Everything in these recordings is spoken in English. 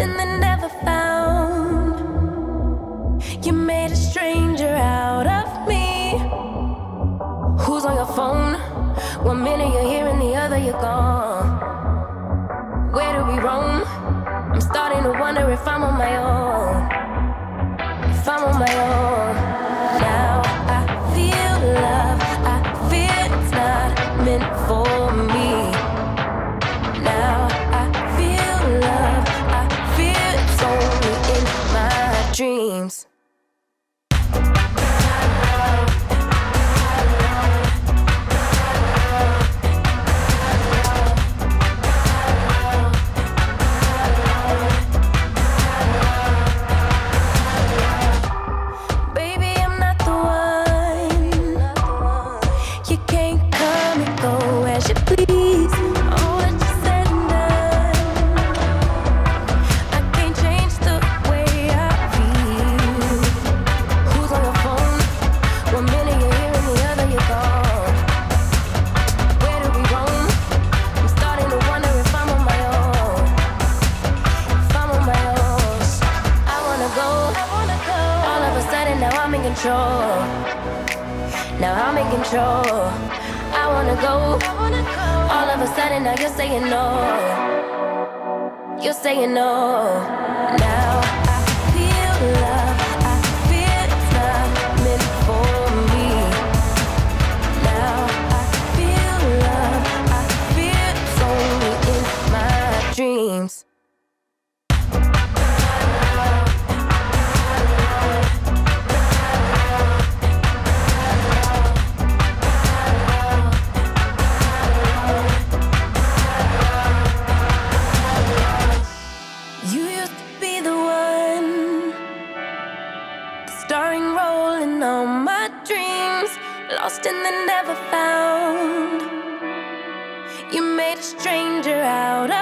and they never found. You made a stranger out of me. Who's on your phone? One minute you're here and the other you're gone. Where do we roam? I'm starting to wonder if I'm on my own. names. and now you're saying no. You're saying no. lost and then never found. You made a stranger out of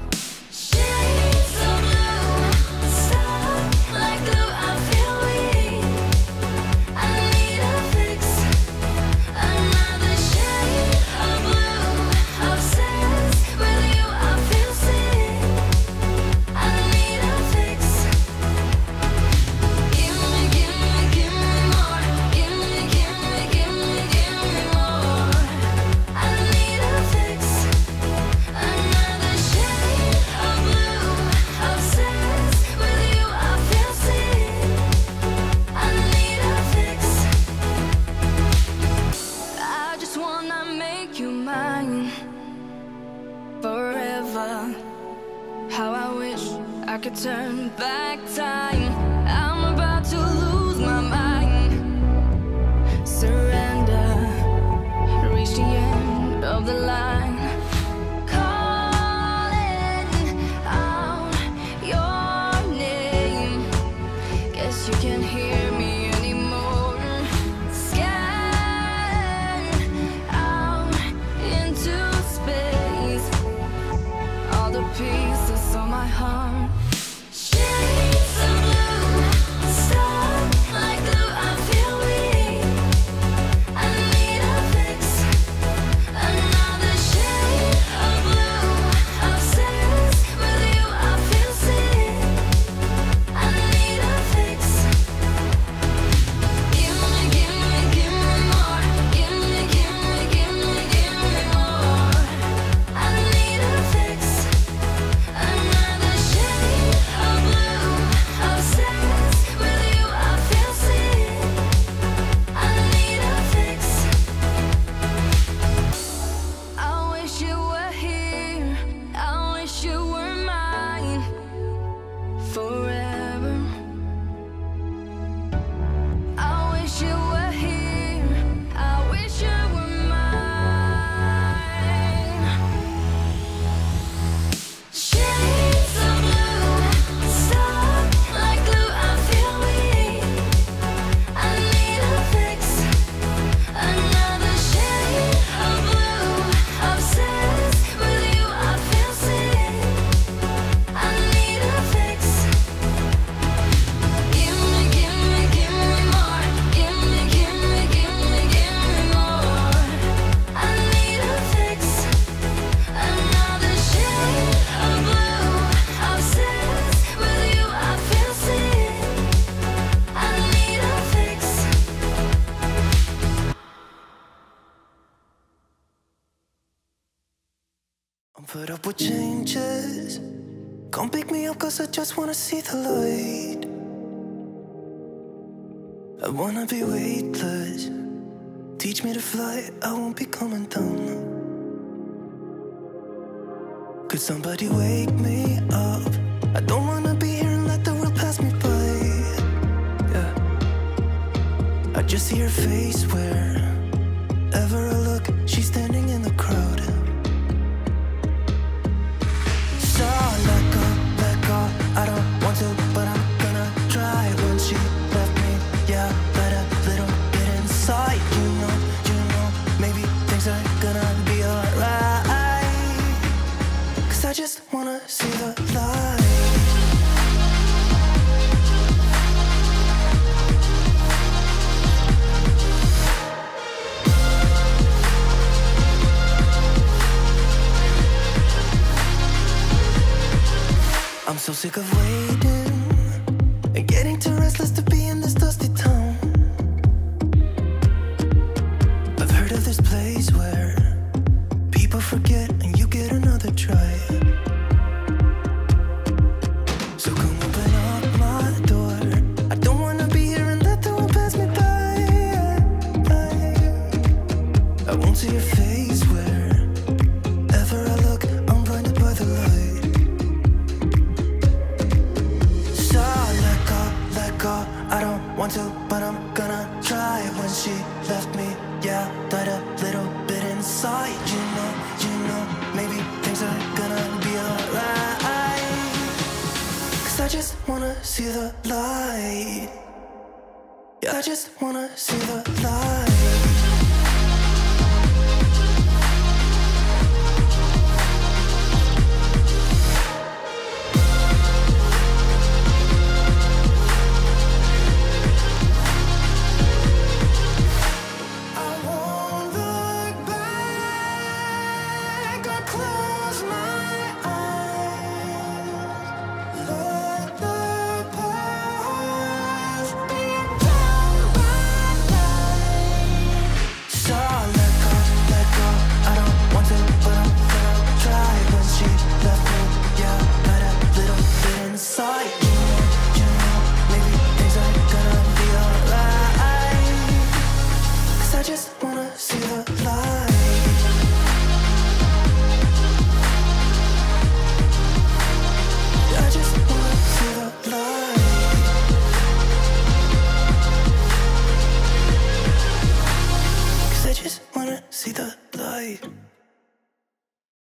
How I wish I could turn back time. I'm about to lose my mind. Surrender. Reach the end of the line. my heart. put up with changes. Come pick me up, cause I just wanna see the light. I wanna be weightless. Teach me to fly, I won't be coming down. Could somebody wake me up? I don't wanna be here and let the world pass me by. Yeah. I just see her face wherever I look, she's standing. I won't see your face